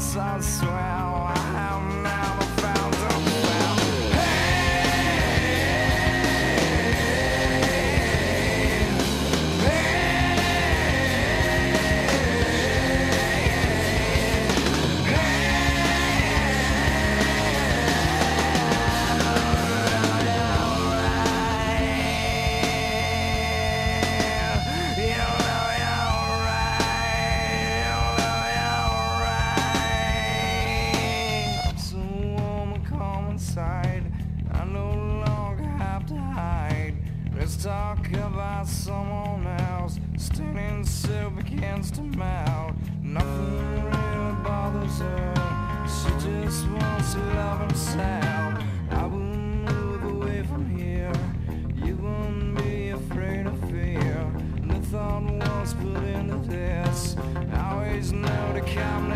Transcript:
swell. I have Let's talk about someone else. Standing soup against a mouth Nothing really bothers her. She just wants to love herself. I will move away from here. You won't be afraid of fear. And the thought was put into this. I always know to come